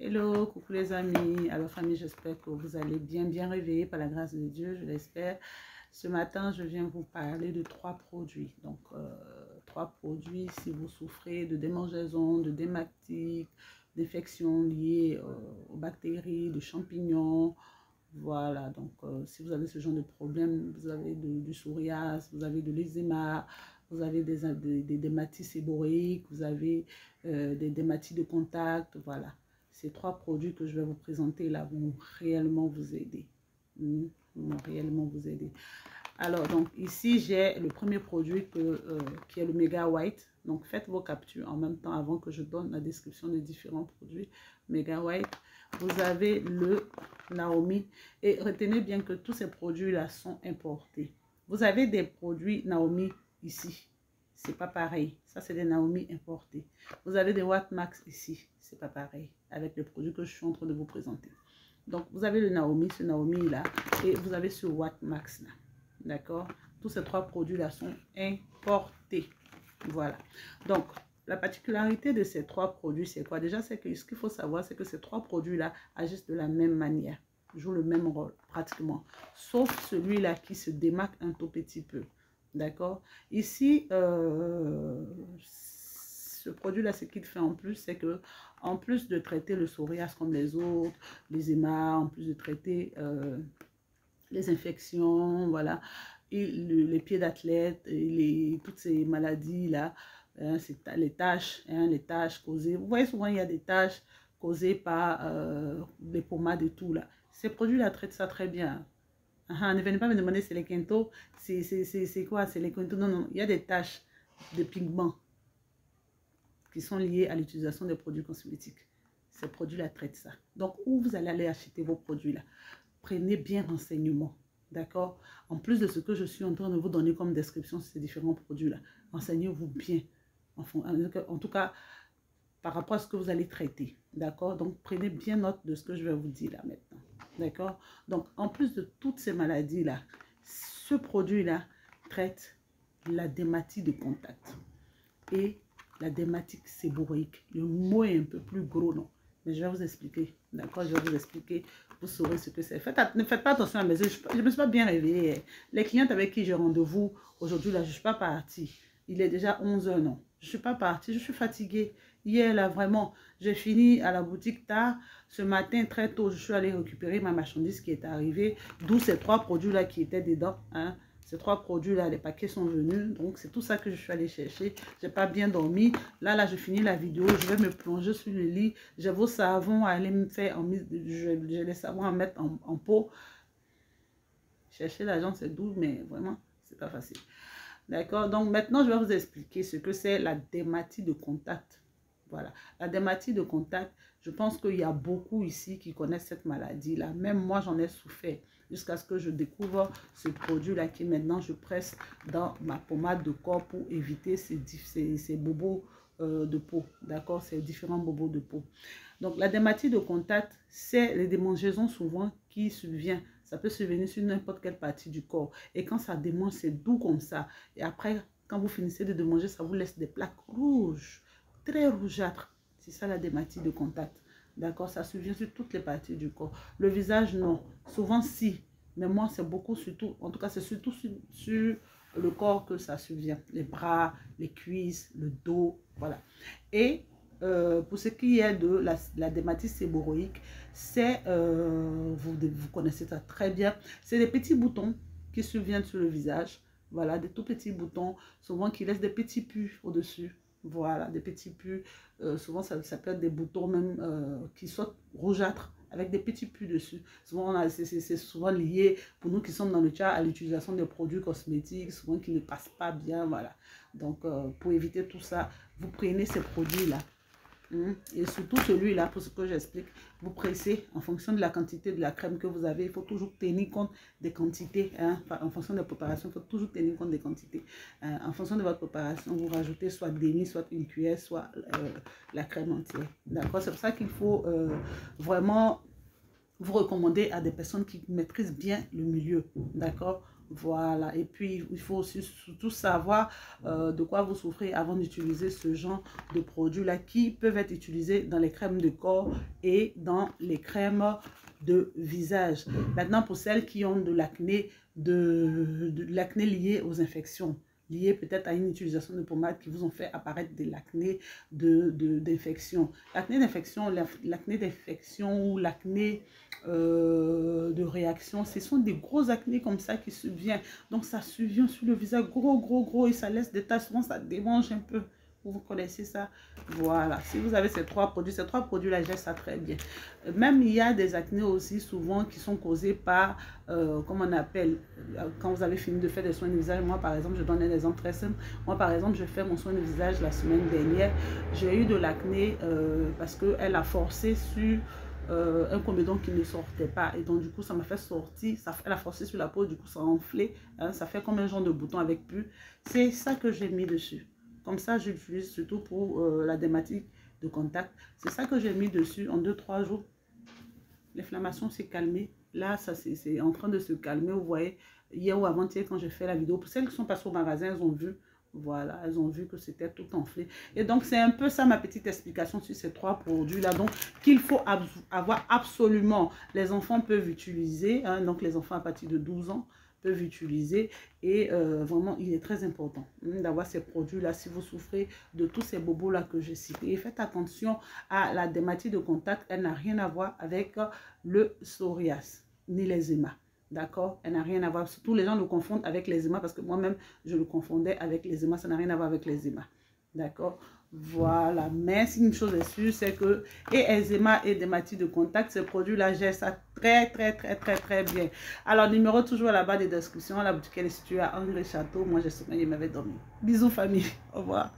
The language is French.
Hello, coucou les amis. Alors famille, j'espère que vous allez bien, bien réveillés par la grâce de Dieu, je l'espère. Ce matin, je viens vous parler de trois produits. Donc, euh, trois produits si vous souffrez de démangeaisons, de dématiques, d'infections liées euh, aux bactéries, de champignons. Voilà, donc euh, si vous avez ce genre de problème, vous avez du psoriasis, vous avez de l'eczéma, vous avez des, des, des vous avez des dématies de contact, voilà ces trois produits que je vais vous présenter là vont réellement vous aider. Hmm, vont réellement vous aider. Alors, donc ici, j'ai le premier produit euh, qui est le Mega White. Donc, faites vos captures en même temps avant que je donne la description des différents produits. Mega White. Vous avez le Naomi. Et retenez bien que tous ces produits-là sont importés. Vous avez des produits Naomi ici. C'est pas pareil. Ça, c'est des Naomi importés. Vous avez des Watt Max ici c'est pas pareil avec le produit que je suis en train de vous présenter. Donc, vous avez le Naomi, ce Naomi là, et vous avez ce Watt Max là. D'accord? Tous ces trois produits-là sont importés. Voilà. Donc, la particularité de ces trois produits, c'est quoi? Déjà, c'est que ce qu'il faut savoir, c'est que ces trois produits-là agissent de la même manière, jouent le même rôle pratiquement, sauf celui-là qui se démarque un tout petit peu. D'accord? Ici, euh, ce produit-là, ce qu'il fait en plus, c'est que en plus de traiter le psoriasis comme les autres, les émas, en plus de traiter euh, les infections, voilà, et les pieds d'athlète, les, toutes ces maladies-là, hein, les tâches, hein, les tâches causées. Vous voyez, souvent, il y a des tâches causées par euh, des pommades et tout, là. Ces produits-là traitent ça très bien. Ah, ne venez pas me demander c'est les quintos, c'est quoi, c'est les quintos. Non, non, il y a des tâches de pigments qui sont liés à l'utilisation des produits cosmétiques. Ces produits-là traitent ça. Donc, où vous allez aller acheter vos produits-là, prenez bien renseignement. D'accord? En plus de ce que je suis en train de vous donner comme description sur ces différents produits-là, renseignez-vous bien. En tout cas, par rapport à ce que vous allez traiter. D'accord? Donc, prenez bien note de ce que je vais vous dire là maintenant. D'accord? Donc, en plus de toutes ces maladies-là, ce produit-là traite la dématie de contact et la dématique séboréique. Le mot est un peu plus gros, non Mais je vais vous expliquer. D'accord Je vais vous expliquer. Vous saurez ce que c'est. ne faites pas attention à mes yeux. Je ne me suis pas bien réveillée. Les clientes avec qui j'ai rendez-vous aujourd'hui, là, je ne suis pas partie. Il est déjà 11 h non Je ne suis pas partie. Je suis fatiguée. Hier, là, vraiment, j'ai fini à la boutique tard. Ce matin, très tôt, je suis allée récupérer ma marchandise qui est arrivée. D'où ces trois produits-là qui étaient dedans. Hein. Ces trois produits-là, les paquets sont venus. Donc, c'est tout ça que je suis allée chercher. J'ai pas bien dormi. Là, là, je finis la vidéo. Je vais me plonger sur le lit. J'ai vos savons à aller me faire en mise. J'ai les savons à mettre en, pot. Chercher l'argent, c'est doux, mais vraiment, c'est pas facile. D'accord Donc, maintenant, je vais vous expliquer ce que c'est la dématie de contact. Voilà. La dématie de contact, je pense qu'il y a beaucoup ici qui connaissent cette maladie-là. Même moi, j'en ai souffert jusqu'à ce que je découvre ce produit-là qui maintenant je presse dans ma pommade de corps pour éviter ces, ces, bobos euh, de peau, d'accord, ces différents bobos de peau. Donc la dermatite de contact, c'est les démangeaisons souvent qui surviennent. Ça peut survenir sur n'importe quelle partie du corps. Et quand ça démange, c'est doux comme ça. Et après, quand vous finissez de démanger, ça vous laisse des plaques rouges, très rougeâtres. C'est ça la dermatite de contact. D'accord Ça survient sur toutes les parties du corps. Le visage, non. Souvent, si. Mais moi, c'est beaucoup surtout, en tout cas, c'est surtout sur, le corps que ça survient. Les bras, les cuisses, le dos, voilà. Et euh, pour ce qui est de la, la dématite séboroïque, c'est, euh, vous, vous connaissez ça très bien, c'est des petits boutons qui surviennent sur le visage. Voilà, des tout petits boutons, souvent qui laissent des petits pus au-dessus. Voilà, des petits pus. Euh, souvent, ça, ça, peut être des boutons même euh, qui sont rougeâtres avec des petits pus dessus. Souvent, c'est souvent lié, pour nous qui sommes dans le chat, à l'utilisation des produits cosmétiques, souvent qui ne passent pas bien, voilà. Donc, euh, pour éviter tout ça, vous prenez ces produits-là. Hmm. Et surtout celui-là, pour ce que j'explique, vous pressez en fonction de la quantité de la crème que vous avez. Il faut toujours tenir compte des quantités. Hein. En fonction de la préparation, il faut toujours tenir compte des quantités. Euh, en fonction de votre préparation, vous rajoutez soit demi, soit une cuillère, soit euh, la crème entière. D'accord? C'est pour ça qu'il faut euh, vraiment vous recommander à des personnes qui maîtrisent bien le milieu. D'accord? Voilà. Et puis, il faut aussi surtout savoir euh, de quoi vous souffrez avant d'utiliser ce genre de produits-là qui peuvent être utilisés dans les crèmes de corps et dans les crèmes de visage. Maintenant, pour celles qui ont de l'acné, de, de l'acné lié aux infections, lié peut-être à une utilisation de pommades qui vous ont fait apparaître de l'acné d'infection. L'acné d'infection, l'acné d'infection ou l'acné euh, de réaction, ce sont des gros acnés comme ça qui subviennent. Donc ça subvient sur le visage gros, gros, gros et ça laisse des taches. Souvent ça démange un peu. Vous connaissez ça Voilà. Si vous avez ces trois produits, ces trois produits-là gèrent ça très bien. Même il y a des acnés aussi souvent qui sont causés par, euh, comment on appelle, euh, quand vous avez fini de faire des soins de visage. Moi, par exemple, je donne un exemple très simple. Moi, par exemple, je fais mon soin de visage la semaine dernière. J'ai eu de l'acné euh, parce qu'elle a forcé sur... un comédon qui ne sortait pas et donc du coup ça m'a fait sortir ça elle a forcé sur la peau du coup ça a enflé hein, ça fait comme un genre de bouton avec pu c'est ça que j'ai mis dessus comme ça, j'utilise surtout pour euh, la dématique de contact. C'est ça que j'ai mis dessus en 2-3 jours. L'inflammation s'est calmée. Là, ça c'est en train de se calmer. Vous voyez, hier ou avant-hier, quand j'ai fait la vidéo, pour celles qui sont passées au magasin, elles ont vu. Voilà, elles ont vu que c'était tout enflé. Et donc, c'est un peu ça ma petite explication sur ces trois produits-là. Donc, qu'il faut avoir absolument. Les enfants peuvent utiliser. Hein, donc, les enfants à partir de 12 ans peuvent utiliser. Et euh, vraiment, il est très important d'avoir ces produits-là si vous souffrez de tous ces bobos-là que j'ai cités. Et faites attention à la dermatite de contact. Elle n'a rien à voir avec le psoriasis ni l'eczéma. D'accord? Elle n'a rien à voir. Tous les gens le confondent avec l'eczéma parce que moi-même, je le confondais avec l'eczéma. Ça n'a rien à voir avec l'eczéma. D'accord? Voilà, mais une chose est sûre, c'est que et eczéma et dermatite de contact, ce produit-là gère ça très, très, très, très, très bien. Alors, numéro toujours là-bas des descriptions. La boutique est située à Angers Château. Moi, je suis je m'avais dormi. Bisous, famille. Au revoir.